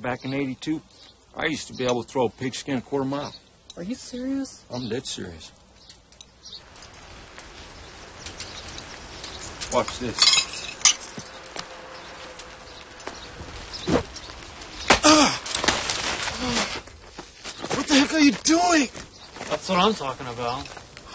back in 82, I used to be able to throw a pigskin a quarter mile. Are you serious? I'm dead serious. Watch this. What the heck are you doing? That's what I'm talking about.